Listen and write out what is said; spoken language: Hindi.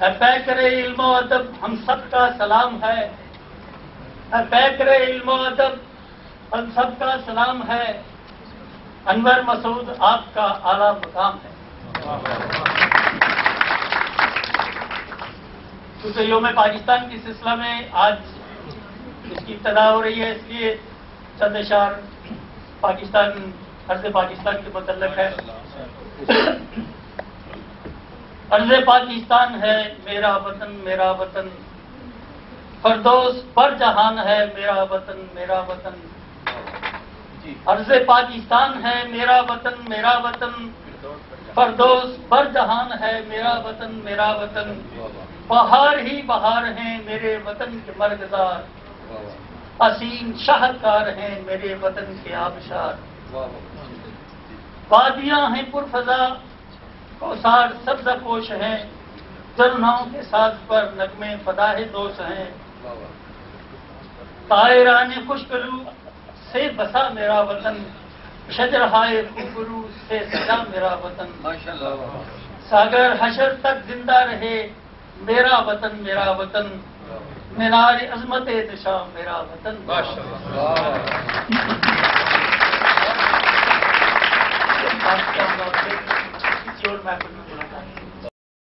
पैकर इल्मो अदब हम सबका सलाम है। पैकर इल्मो अदब हम सबका सलाम है। अनवर मसूद, आपका आला मुकाम है। क्योंकि योम पाकिस्तान के सिलसिला में आज इसकी इब्तदा हो रही है, इसलिए चंद शार पाकिस्तान अर्ज़ पाकिस्तान के मुतलक है। अर्ज़ पाकिस्तान है मेरा वतन मेरा वतन। फरदोस पर जहान है मेरा वतन मेरा वतन। अर्ज़ पाकिस्तान है मेरा वतन मेरा वतन। फरदोस पर जहान है मेरा वतन मेरा वतन। बहार ही बहार हैं मेरे वतन के मर्गदार असीम शाहकार हैं मेरे वतन के आबशार। वादियाँ हैं पुरफजा कौसार सब्जा पोश हैं जरनाओं के साथ पर नगमे फदाहे दोष हैं। तायरान खुशकलू से बसा मेरा वतन शजरहाय खूबरू से सजा मेरा वतन। सागर हशर तक ज़िंदा रहे, मेरा वतन मेरा वतन। मीनार अजमत दिशा, मेरा वतन। Marcelo vai para